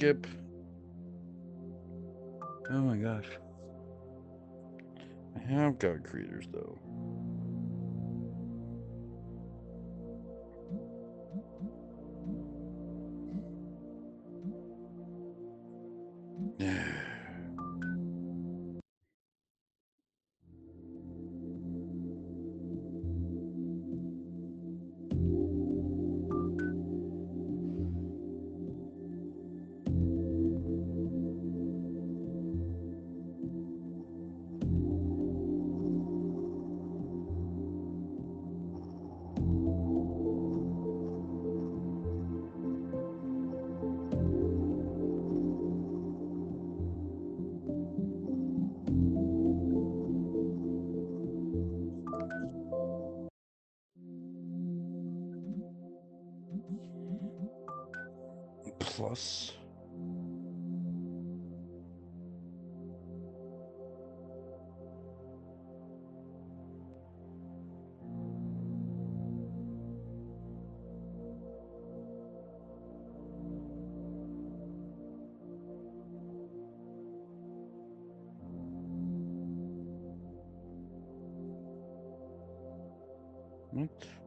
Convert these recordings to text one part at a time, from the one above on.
skip. Oh my gosh. I have got creators though. Yeah. Plus. What?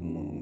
mismo.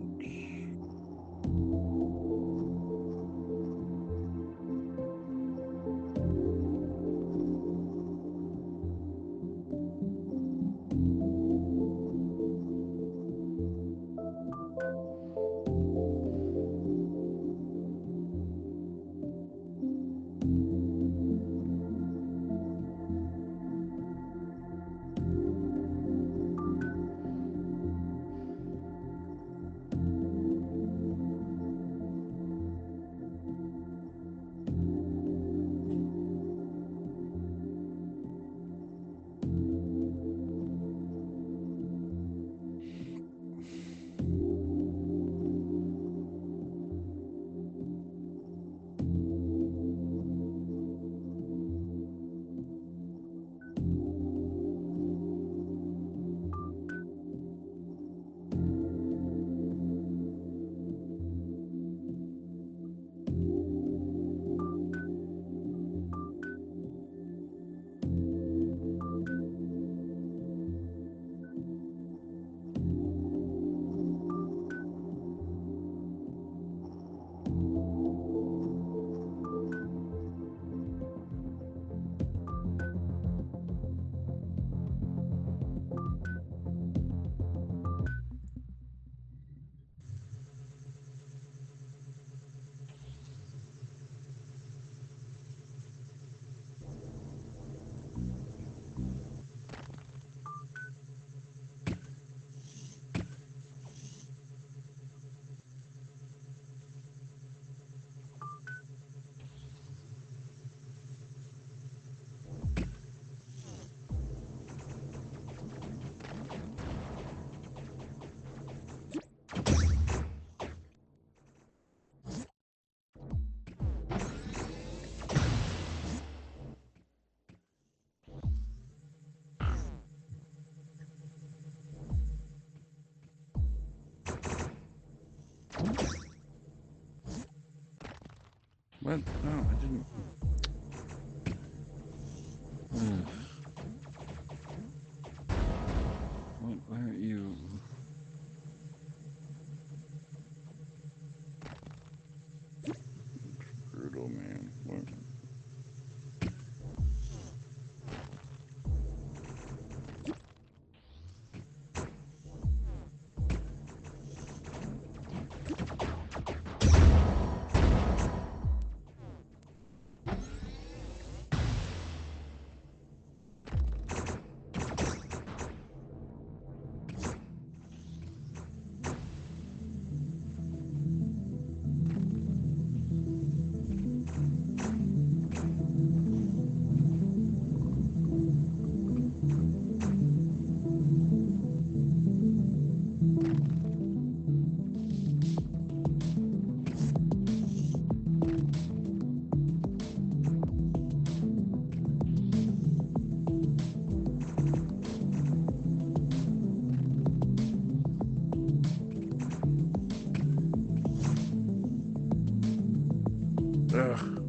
난, 난 완전 Ugh.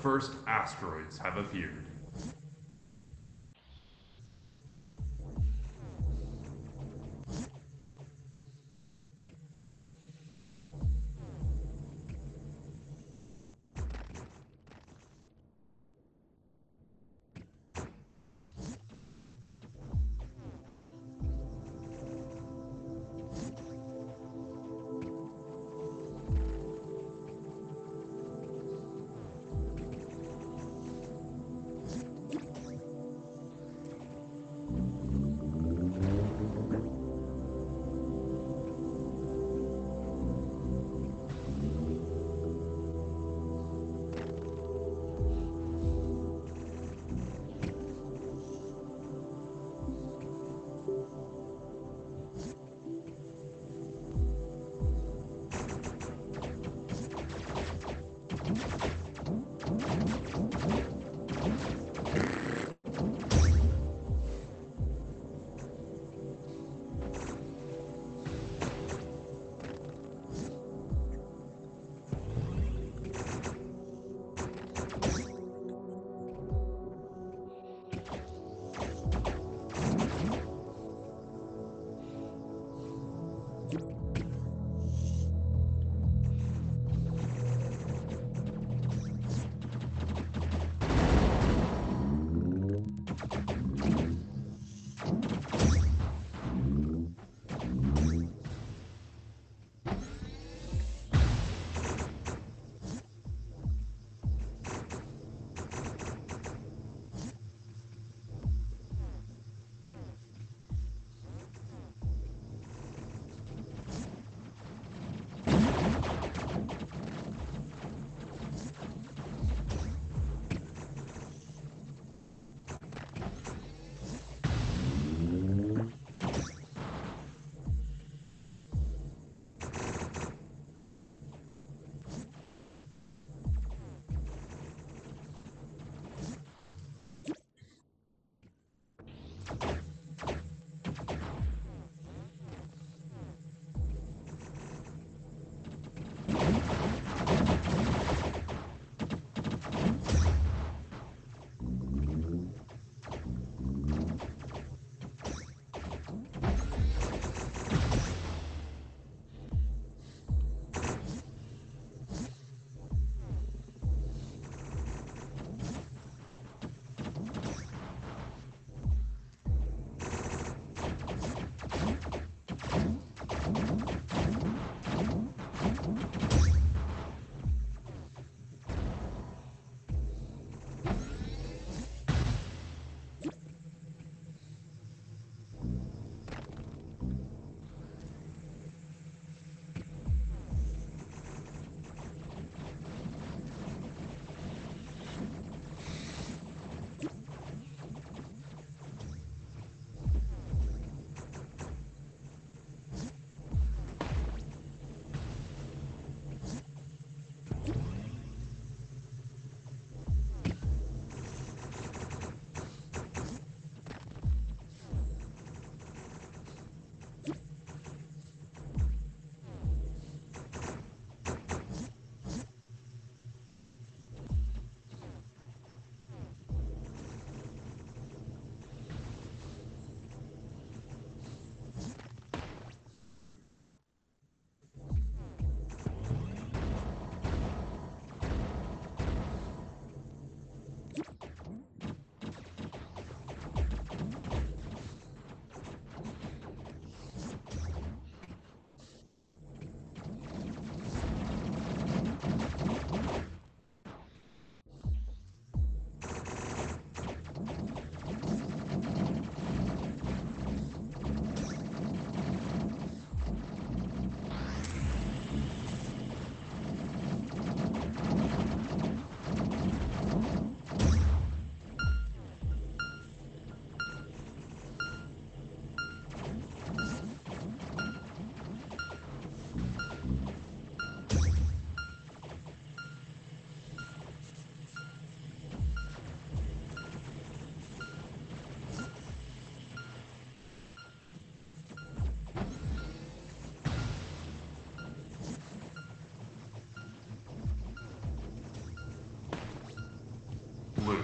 First asteroids have appeared.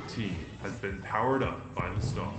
team has been powered up by the star.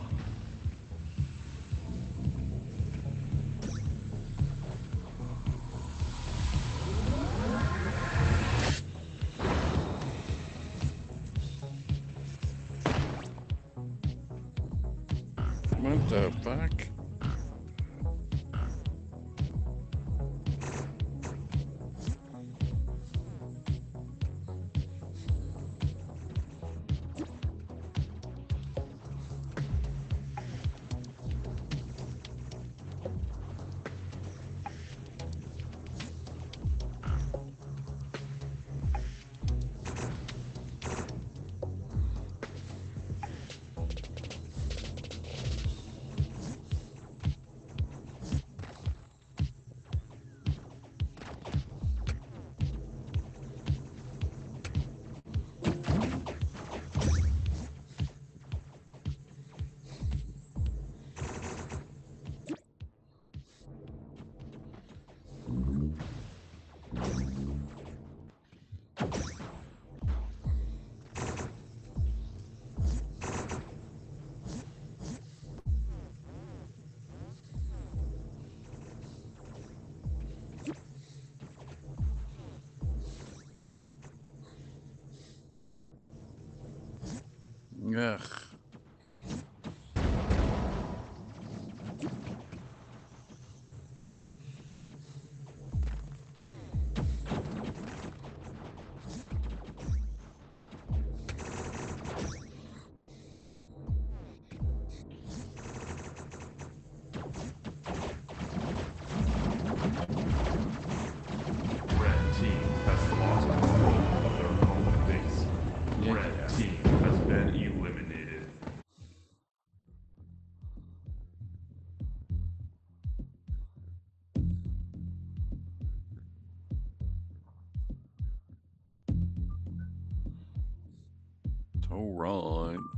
All right.